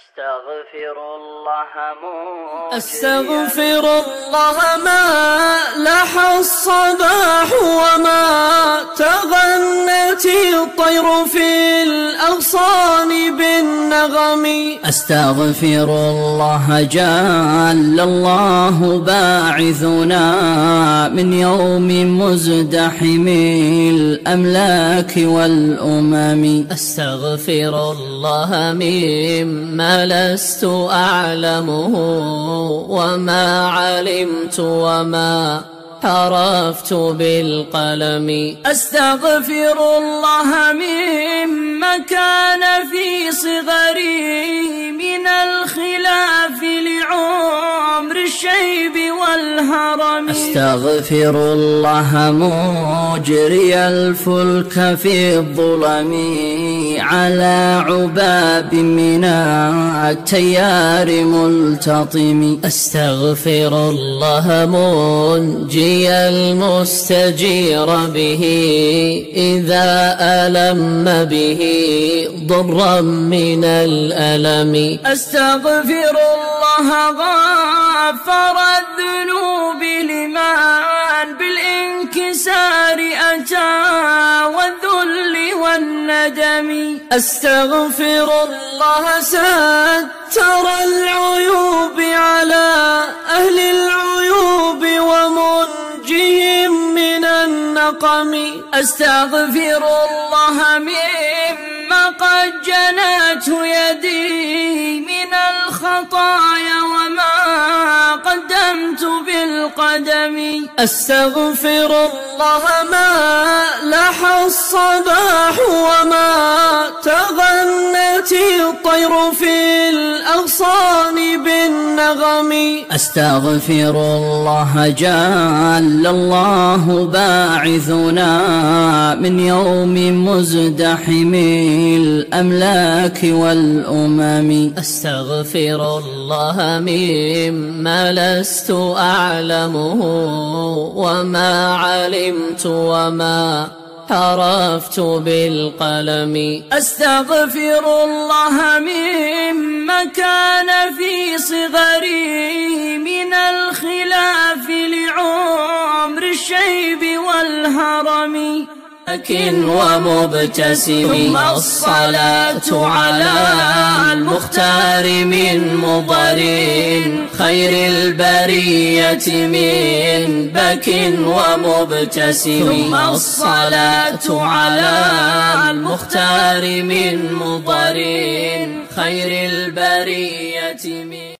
أستغفر الله موجيا. أستغفر الله ما لح الصباح وما تغنت الطير في الأغصان بالنغم. أستغفر الله جل الله باعثنا من يوم مزدحم الأملاك والأمم. أستغفر الله مما لست أعلمه وما علمت وما عرفت بالقلم. أستغفر الله مما كان في صغري. الشيب والهرم. أستغفر الله مجري الفلك في الظلم على عباب من التيار ملتطم. أستغفر الله منجي المستجير به إذا ألم به ضرا من الألم. أستغفر الله غفر الذنوب لمن بالانكسار أتى والذل والندم. أستغفر الله ستر العيوب على أهل العيوب ومنجهم من النقم. أستغفر الله مما قد جنته يدي من الخطايا بالقدم أستغفر الله ما لح الصباح وما تغنت الطير في الأغصان بالنغم أستغفر الله جل الله باعثنا من يوم مزدحم الأملاك والأمم. أستغفر الله مما لست أعلمه وما علمت وما عرفت بالقلم. أستغفر الله مما الشيب والهرم لكن ومبتسم. الصلاة على المختار من مضر خير البرية من بك ومبتسم. الصلاة على المختار من مضر خير البرية من